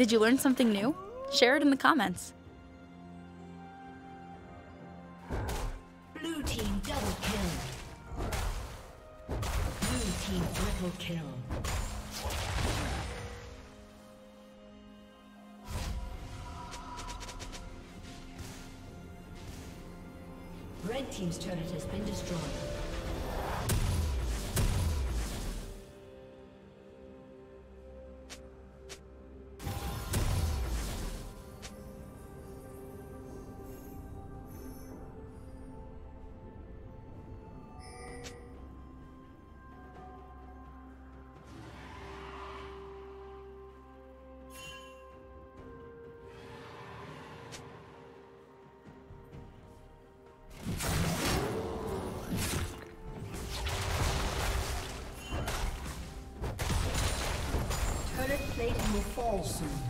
Did you learn something new? Share it in the comments. Blue team double kill. Blue team triple kill. Red Team's turret has been destroyed. Will fall soon.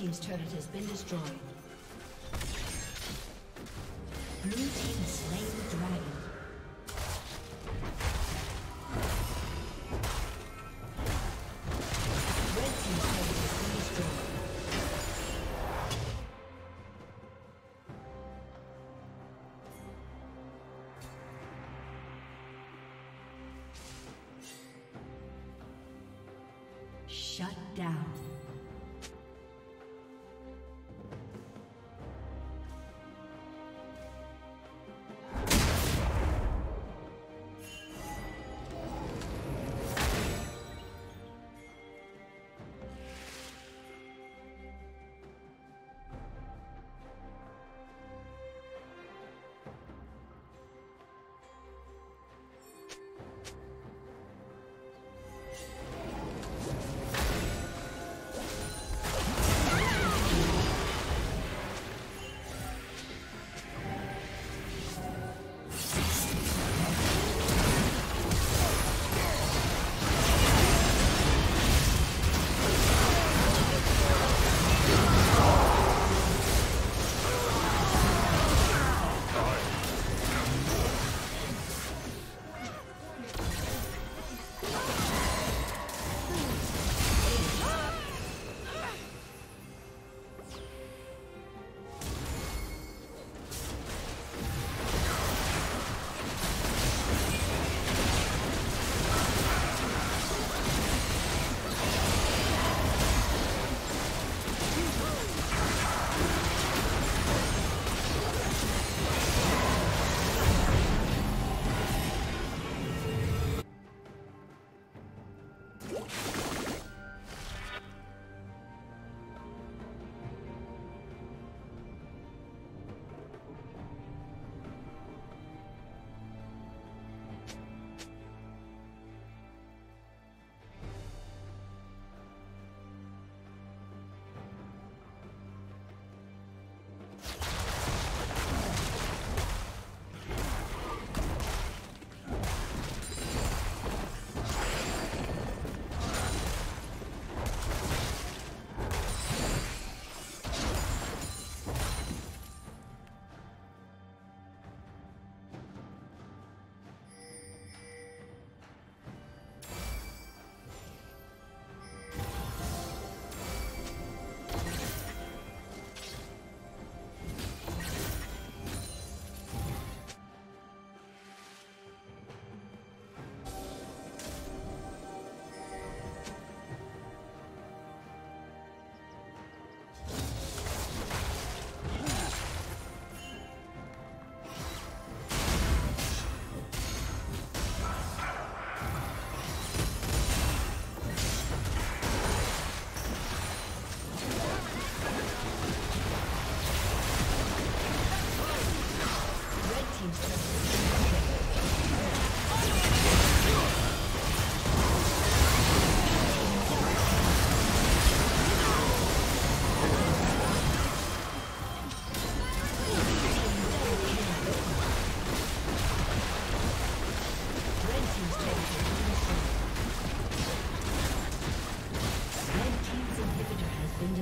Team's turret has been destroyed. Blue team slain the dragon. Red team's